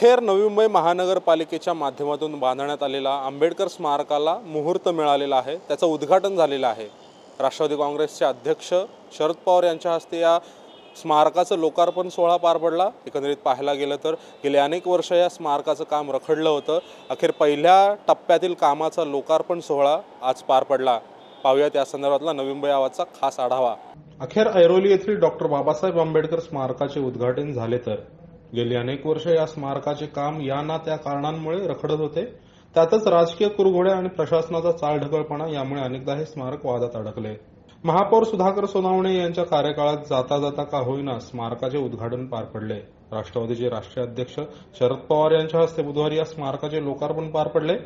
अखेर नवी मुंबई महानगरपालिकेच्या माध्यमातून बांधण्यात आलेला आंबेडकर स्मारकाला मुहूर्त मिळालेला आहे. त्याचं उद्घाटन झालेलं आहे. राष्ट्रवादी काँग्रेसचे अध्यक्ष शरद पवार यांच्या हस्ते या स्मारकाचं लोकार्पण सोहळा पार पडला. एकंदरीत पाहायला गेलं तर गेले अनेक वर्ष या स्मारकाचं काम रखडलं होतं. अखेर पहिल्या टप्प्यातील कामाचा लोकार्पण सोहळा आज पार पडला. पाहूयात या संदर्भातला नवी मुंबई आवाजचा खास आढावा. अखेर ऐरोली येथील डॉक्टर बाबासाहेब आंबेडकर स्मारकाचे उद्घाटन झाले तर गेली अनेक वर्ष या स्मारकाचे काम या ना त्या कारणांमुळे रखडत होते. त्यातच राजकीय कुरघोड्या आणि प्रशासनाचा चालढकळपणा यामुळे अनेकदा हे स्मारक वादात अडकले. महापौर सुधाकर सोनावणे यांच्या कार्यकाळात जाता जाता का होईना स्मारकाचे उद्घाटन पार पडले. राष्ट्रवादीचे राष्ट्रीय अध्यक्ष शरद पवार यांच्या हस्ते बुधवारी या स्मारकाचे लोकार्पण पार पडले.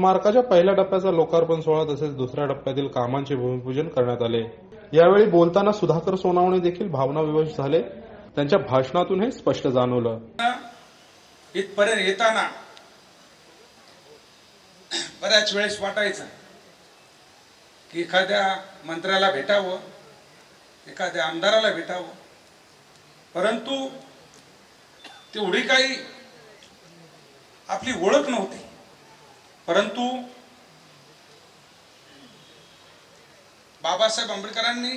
स्मारकाच्या पहिल्या टप्प्याचा लोकार्पण सोहळा तसेच दुसऱ्या टप्प्यातील कामांचे भूमिपूजन करण्यात आले. यावेळी बोलताना सुधाकर सोनावणे देखील भावनाविवश झाले. त्यांच्या भाषणातून हे स्पष्ट जाणवलं. इथपर्यंत येताना बऱ्याच वेळेस वाटायचं की एखाद्या मंत्र्याला भेटावं एखाद्या आमदाराला भेटावं. परंतु तेवढी काही आपली ओळख नव्हती. परंतु बाबासाहेब आंबेडकरांनी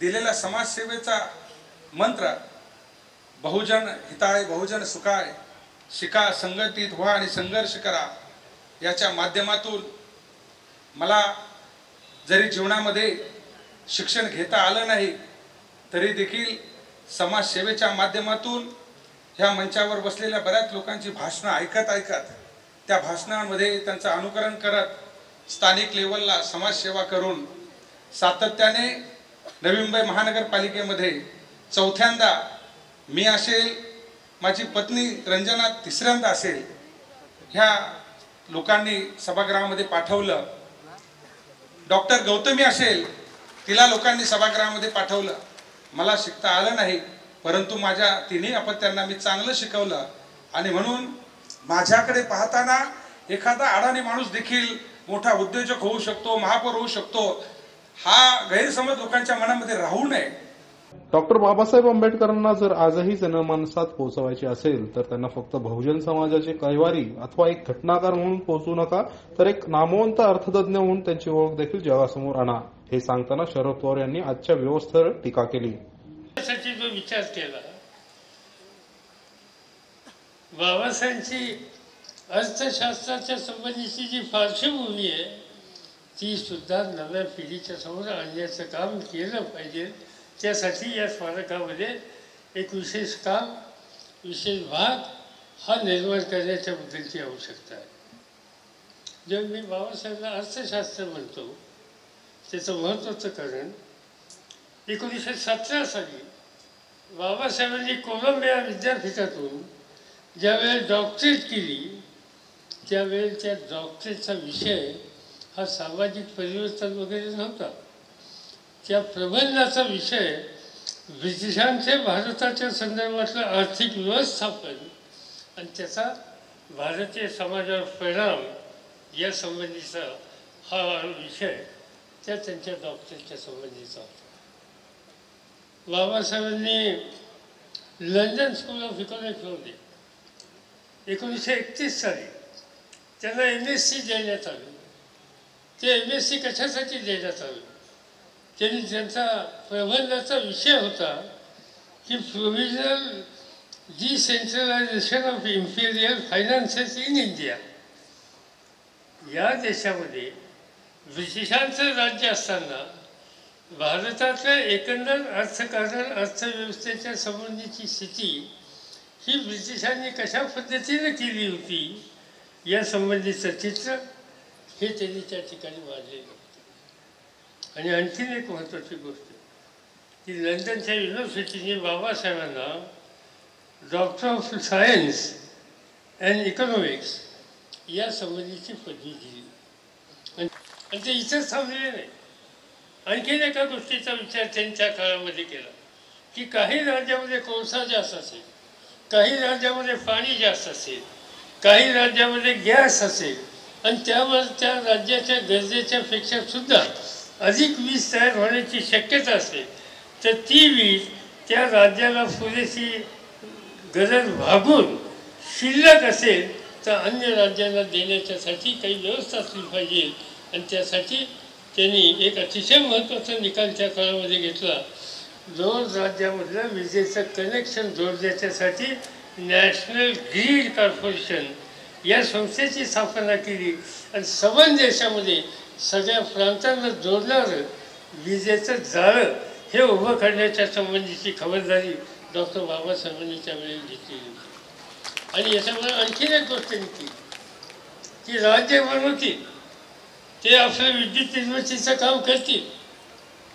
दिलेला समाजसेवेचा मंत्र बहुजन हिताय बहुजन सुखाय शिका संघटित व्हा आणि संघर्ष करा याच्या माध्यमातून मला जरी जीवनामध्ये शिक्षण घेता आलं नाही तरी देखील समाजसेवेच्या माध्यमातून ह्या मंचावर बसलेल्या बऱ्याच लोकांची भाषणं ऐकत ऐकत त्या भाषणांमध्ये त्यांचं अनुकरण करत स्थानिक लेवलला समाजसेवा करून सातत्याने नवी मुंबई महानगरपालिकेमध्ये चौथ्यांदा मी असेल माझी पत्नी रंजना तिसऱ्यांदा असेल ह्या लोकांनी सभागृहामध्ये पाठवलं. डॉक्टर गौतमी असेल तिला लोकांनी सभागृहामध्ये पाठवलं. मला शिकता आलं नाही परंतु माझ्या तिन्ही अपत्यांना मी चांगलं शिकवलं. आणि म्हणून माझ्याकडे पाहताना एखादा अडाणी माणूस देखील मोठा उद्योजक होऊ शकतो महापौर होऊ शकतो. हा गैरसमज लोकांच्या मनामध्ये राहू नये. डॉक्टर बाबासाहेब आंबेडकरांना जर आजही जनमानसात पोहोचवायचे असेल तर त्यांना फक्त बहुजन समाजाचे कैवारी अथवा एक घटनाकार म्हणून पोहोचू नका तर एक नामवंत अर्थतज्ञ म्हणून त्यांची ओळख देखील जगासमोर आणा हे सांगताना शरद पवार यांनी आजच्या व्यवस्थेवर टीका केली. विचार केला बाबासाहेबांची अर्थशास्त्राच्या संबंधीची जी पार्श्वभूमी आहे ती सुद्धा नव्या पिढीच्या समोर आणण्याचं काम केलं पाहिजे. त्यासाठी या स्मारकामध्ये एक विशेष काम विशेष भाग हा निर्माण करण्याच्या बद्दलची आवश्यकता आहे. जेव्हा मी बाबासाहेबला अर्थशास्त्र म्हणतो त्याचं महत्त्वाचं कारण एकोणीसशे सतरा साली बाबासाहेबांनी कोलंबिया विद्यापीठातून ज्यावेळेस डॉक्टरेट केली त्यावेळेस त्या डॉक्टरेटचा विषय हा सामाजिक परिवर्तन वगैरे नव्हता. त्या प्रबंधाचा विषय ब्रिटिशांचे भारताच्या संदर्भातलं आर्थिक व्यवस्थापन आणि त्याचा भारतीय समाजावर परिणाम या संबंधीचा हा विषय त्या त्यांच्या डॉक्टरच्या संबंधीचा होता. बाबासाहेबांनी लंडन स्कूल ऑफ इकॉनॉमिक्समध्ये एकोणीसशे एकतीस साली. त्यांना एम एस सी देण्यात आलं ते एम एस सी कशासाठी देण्यात आलं त्यांनी त्यांचा प्रबंधाचा विषय होता की provisional decentralization of imperial finances in India या देशामध्ये ब्रिटिशांचं राज्य असताना भारतातल्या एकंदर अर्थकारण अर्थव्यवस्थेच्या संबंधीची स्थिती ही ब्रिटिशांनी कशा पद्धतीने केली होती. या संबंधीचं चित्र हे त्यांनी त्या ठिकाणी मांडलेलं होतं आणि आणखीन एक महत्त्वाची गोष्ट की लंडनच्या युनिव्हर्सिटीने बाबासाहेबांना doctor of science and economics या संबंधीची पदवी दिली. आणि ते इथंच थांबलेले नाही. आणखीन एका गोष्टीचा विचार त्यांच्या काळामध्ये केला की काही राज्यामध्ये कोळसा जास्त असेल काही राज्यामध्ये पाणी जास्त असेल काही राज्यामध्ये गॅस असेल आणि त्यावर त्या राज्याच्या गरजेच्यापेक्षा सुद्धा अधिक वीज तयार होण्याची शक्यता असेल तर ती वीज त्या राज्याला पुरेशी गरज भागून शिल्लक असेल तर अन्य राज्यांना देण्याच्यासाठी काही व्यवस्था असली पाहिजे. आणि त्यासाठी त्यांनी एक अतिशय महत्त्वाचा निकाल त्या काळामध्ये घेतला. दोन राज्यामधलं विजेचं कनेक्शन जोडण्याच्यासाठी नॅशनल ग्रीड कॉर्पोरेशन या संस्थेची स्थापना केली. आणि सबन देशामध्ये सगळ्या प्रांतांना जोडणारं विजेचं जाळं हे उभं करण्याच्या संबंधीची खबरदारी डॉक्टर बाबासाहेबांनी त्यावेळी घेतलेली होती. आणि याच्यामुळे आणखीन एक गोष्ट निघली की राज्य बनवतील ते आपलं विद्युत निर्मितीचं काम करतील.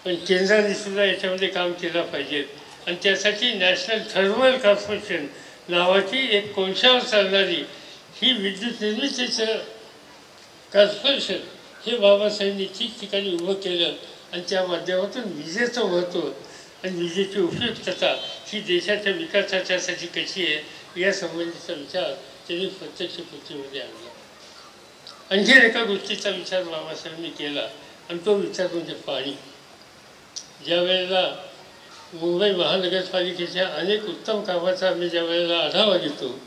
पण केंद्राने सुद्धा याच्यामध्ये काम केलं पाहिजे. आणि त्यासाठी नॅशनल थर्मल कॉर्पोरेशन नावाची एक कोळशावर चालणारी ही विद्युत निर्मितीचं कॉर्पोरेशन हे बाबासाहेबांनी ठिकठिकाणी उभं केलं आणि त्या माध्यमातून विजेचं महत्त्व आणि विजेची उपयुक्तता ही देशाच्या विकासाच्यासाठी कशी आहे यासंबंधीचा विचार त्यांनी प्रत्यक्ष पृथ्वीमध्ये आणला. आणखी एका गोष्टीचा विचार बाबासाहेबांनी केला आणि तो विचार म्हणजे पाणी. ज्या वेळेला मुंबई महानगरपालिकेच्या अनेक उत्तम कामाचा आम्ही ज्या वेळेला आढावा घेतो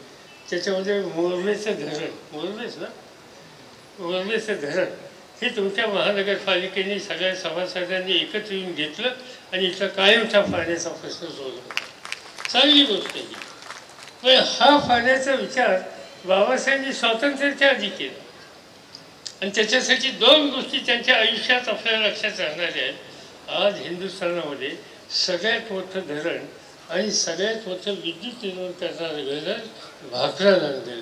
त्याच्यामध्ये मोरमेचं धरण मोरमेच ना? मोरमेचं धरण हे तुमच्या महानगरपालिकेने सगळ्या सभासदांनी एकत्र येऊन घेतलं आणि इथं कायमचा पाण्याचा प्रश्न सोडला चांगली गोष्ट ही. पण हा पाण्याचा विचार बाबासाहेबांनी स्वातंत्र्याच्या आधी केला. आणि त्याच्यासाठी दोन गोष्टी त्यांच्या आयुष्यात आपल्याला लक्षात राहणाऱ्या आहेत. आज हिंदुस्थानामध्ये सगळ्यात मोठं धरण आणि सगळ्यात मोठं विद्युत निर्माण करणारं धरण भाकरा नांदल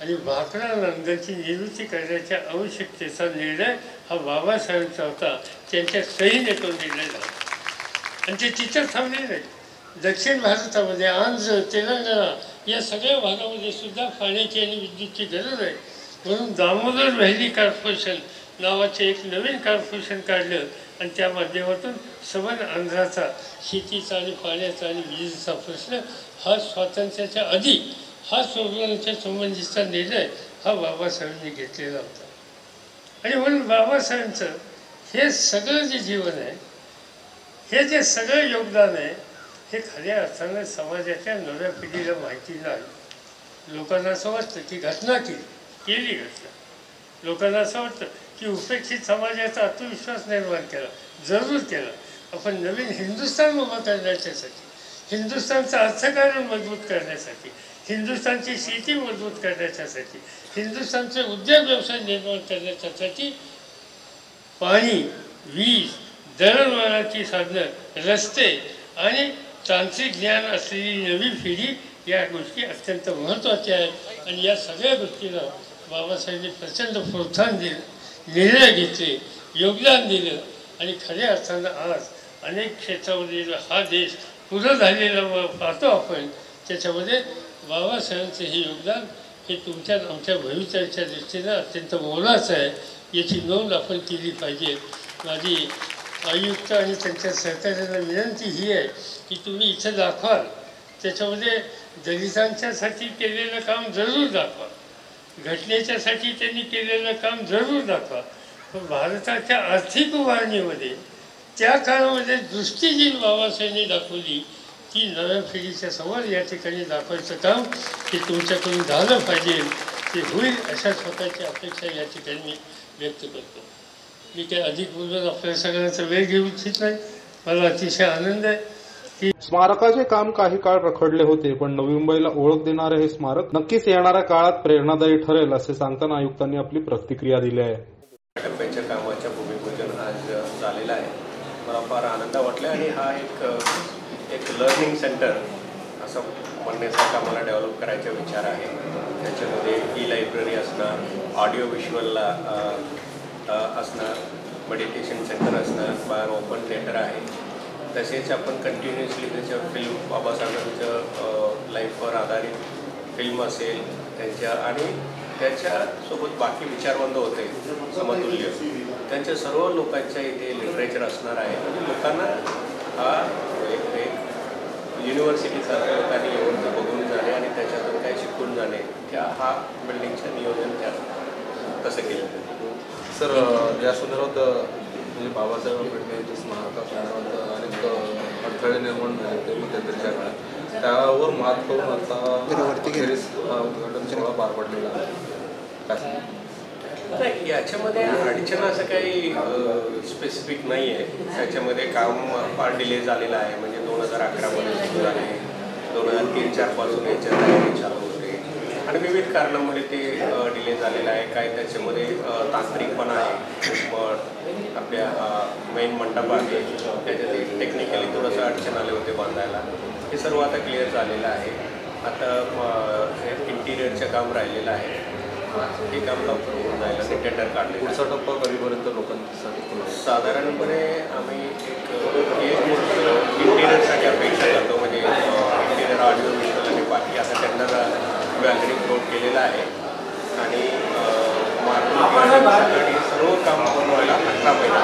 आणि भाकरा नांदलची निर्मिती करण्याच्या आवश्यकतेचा निर्णय हा बाबासाहेबांचा होता. त्यांच्या सहीने तो निर्णय झाला. आणि ते तिथं थांबले नाही दक्षिण भारतामध्ये आंध्र तेलंगणा या सगळ्या भागामध्ये सुद्धा पाण्याची आणि विद्युतची गरज आहे. म्हणून दामोदर व्हॅली कॉर्पोरेशन नावाचे एक नवीन कॉर्पोरेशन काढलं. आणि त्या माध्यमातून सबन आंध्राचा शेतीचा आणि पाण्याचा आणि विजेचा प्रश्न हा स्वातंत्र्याच्या आधी हा सोडवण्याच्या संबंधीचा निर्णय हा बाबासाहेबांनी घेतलेला होता. आणि म्हणून बाबासाहेबांचं हे सगळं जे जीवन आहे हे जे सगळं योगदान आहे हे खऱ्या अर्थानं समाजाच्या नव्या पिढीला माहिती नाही. लोकांना असं वाटतं की घटना केली केली घटना. लोकांना असं वाटतं की उपेक्षित समाजाचा आत्मविश्वास निर्माण केला. जरूर केला. आपण नवीन हिंदुस्थान उभं करण्याच्यासाठी हिंदुस्थानचं अर्थकारण मजबूत करण्यासाठी हिंदुस्थानची शेती मजबूत करण्याच्यासाठी हिंदुस्थानचे उद्योग व्यवसाय निर्माण करण्याच्यासाठी पाणी वीज दळणवळणाची साधनं रस्ते आणि तांत्रिक ज्ञान असलेली नवी पिढी या गोष्टी अत्यंत महत्त्वाच्या आहेत. आणि या सगळ्या गोष्टीला बाबासाहेबांनी प्रचंड प्रोत्साहन दिलं. निर्णय घेतले. योगदान दिलं. आणि खऱ्या अर्थानं आज अनेक क्षेत्रामध्ये हा देश पुढं झालेला व पाहतो आपण त्याच्यामध्ये बाबासाहेबांचं हे योगदान हे तुमच्या आमच्या भविष्याच्या दृष्टीनं अत्यंत मोलाचं आहे. याची नोंद आपण केली पाहिजे. माझी आयुक्त आणि त्यांच्या सहकार्याला विनंती ही आहे की तुम्ही इथं दाखवाल. त्याच्यामध्ये दलितांच्यासाठी केलेलं काम जरूर दाखवा घटनेच्यासाठी त्यांनी केलेलं काम जरूर दाखवा. पण भारताच्या आर्थिक उभारणीमध्ये त्या काळामध्ये दृष्टी जी बाबासाहेबांनी दाखवली ती नव्या पिढीच्या समोर या ठिकाणी दाखवायचं काम हे तुमच्याकडून झालं पाहिजे ते होईल अशा स्वतःची अपेक्षा या ठिकाणी मी व्यक्त करतो. मी काही अधिक बोलून आपल्या सगळ्यांचा वेळ घेऊ इच्छित नाही. मला अतिशय आनंद आहे. की स्मारकाचे काम काही काळ रखडले होते पण नवी मुंबईला ओळख देणारे हे स्मारक नक्कीच येणाऱ्या काळात प्रेरणादायी ठरेल असे सांगताना आयुक्तांनी आपली प्रतिक्रिया दिली आहे. टप्प्याच्या कामाच्या भूमिपूजन आज झालेलं आहे. मला फार आनंद वाटला आणि हा एक एक लर्निंग सेंटर असं म्हणण्यासारखा मला डेव्हलप करायचा विचार आहे. त्याच्यामध्ये ई लायब्ररी असणार ऑडिओ विज्युअलला असणार मेडिटेशन सेंटर असणार बाहेर ओपन थिएटर आहे. तसेच आपण कंटिन्युअसली त्याच्या फिल्म बाबासाहेबांचं लाईफवर आधारित फिल्म असेल त्यांच्या आणि त्याच्यासोबत बाकी विचारवंत होते समतुल्य. त्यांच्या सर्व लोकांच्या इथे लिटरेचर असणार आहे. म्हणजे लोकांना हा एक एक युनिव्हर्सिटीसारख्या लोकांनी येऊन ते बघून जाणे आणि त्याच्यातून काही शिकून जाणे त्या हा बिल्डिंगचं नियोजन त्या तसं केलं. सर या संदर्भात म्हणजे बाबासाहेब आंबेडकर स्मारकासंदर्भात अनेक अडथळे निर्माण झाले ते मध्यंतरीच्या काळात त्यावर मात करून आता उद्घाटन सोहळा पार पडलेला आहे? नाही याच्यामध्ये अडचण असं काही स्पेसिफिक नाही आहे त्याच्यामध्ये काम फार डिले झालेलं आहे. म्हणजे दोन हजार अकरामध्ये सुरू झाले. दोन हजार तीन चारपासून याच्या तयारी चालू होते आणि विविध कारणामुळे ते डिले झालेलं आहे. काय त्याच्यामध्ये अ, तांत्रिकपणा आहे. आपल्या मेन मंडप आहे. त्याच्यात टेक्निकली थोडंसं अडचण आले होते बांधायला. हे सर्व आता क्लिअर झालेलं आहे. आता इंटिरियरचं काम राहिलेलं आहे. हे काम लवकर होऊन जाईल आणि टेंडर काढले पुढचा टप्पा कधीपर्यंत लोकांसाठी? साधारणपणे आम्ही एक एक वर्ष इंटिरियरसाठी अपेक्षा करतो. म्हणजे इंटिरियर ऑडिओ आणि बाकी आता टेंडर वॅगरी फ्लोट केलेला आहे. आणि मार्केट सर्व काम पूर्ण व्हायला अठरा महिना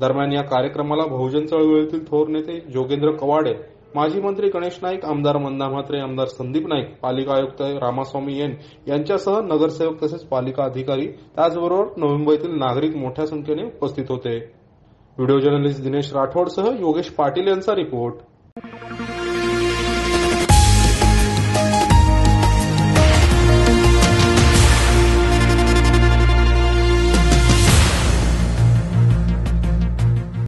दरम्यान या कार्यक्रमाला बहुजन चळवळीतील थोर नेते जोगेंद्र कवाडे माजी मंत्री गणेश नाईक आमदार मंदा म्हात्रे आमदार संदीप नाईक पालिका आयुक्त रामास्वामी एन यांच्यासह नगरसेवक तसेच पालिका अधिकारी त्याचबरोबर मुंबईतील नागरिक मोठ्या संख्येने उपस्थित होते. व्हिडिओ जर्नलिस्ट दिनेश राठोडसह योगेश पाटील यांचा रिपोर्ट.